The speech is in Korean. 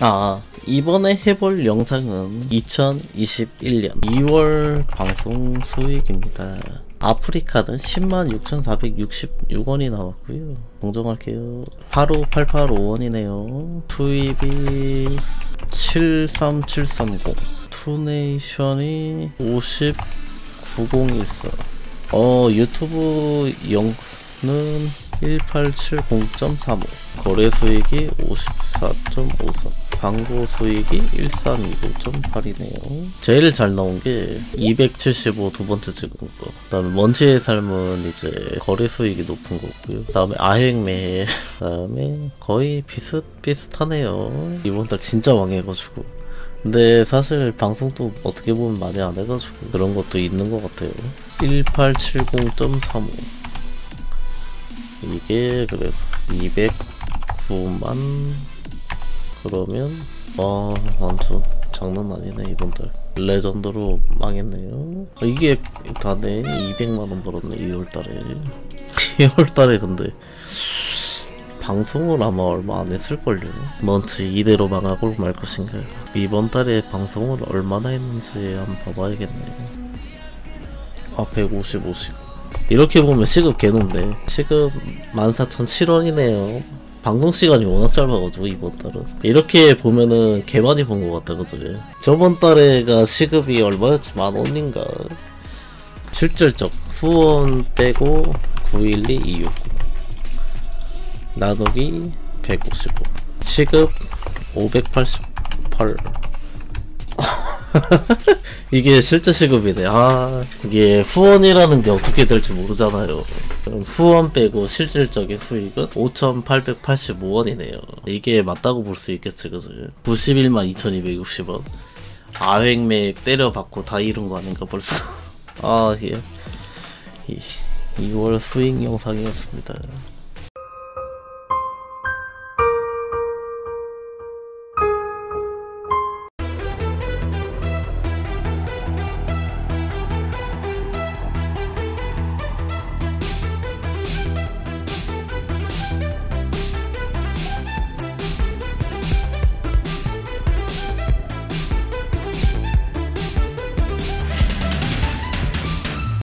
아 이번에 해볼 영상은 2021년 2월 방송 수익입니다. 아프리카는 106,466원이 나왔고요. 공정할게요. 85885원이네요. 투입이 73730 투네이션이 509014 어 유튜브 영 는 1870.35 거래 수익이 54.54 광고 수익이 1329.8이네요. 제일 잘 나온 게 275 두 번째 찍은 거. 그다음에 먼지의 삶은 이제 거래 수익이 높은 거고요. 그다음에 아행매 그다음에 거의 비슷비슷하네요. 이번 달 진짜 망해가지고. 근데 사실 방송도 어떻게 보면 많이 안 해가지고 그런 것도 있는 것 같아요. 1870.35 이게 그래서 209만 그러면 와 완전 장난 아니네 이분들. 레전드로 망했네요. 아, 이게 다네 200만원 벌었네 2월달에. 2월달에 근데 방송을 아마 얼마 안 했을걸요. 뭔지 이대로 망하고 말 것인가요 이번 달에 방송을 얼마나 했는지 한번 봐봐야겠네. 아 155시간 이렇게 보면 시급 개놓네 시급 14,007원이네요. 방송 시간이 워낙 짧아가지고 이번 달은. 이렇게 보면은 개 많이 본 것 같다 그지? 저번 달에가 시급이 얼마였지? 만 원인가? 실질적 후원 빼고 912269 나누기 155 시급 588 이게 실제 시급이네. 아, 이게 후원이라는 게 어떻게 될지 모르잖아요. 그럼 후원 빼고 실질적인 수익은 5,885원이네요. 이게 맞다고 볼 수 있겠지, 그지? 91만 2,260원. 아획맥 때려받고 다 이룬 거 아닌가 벌써. 아, 예. 이, 2월 수익 영상이었습니다.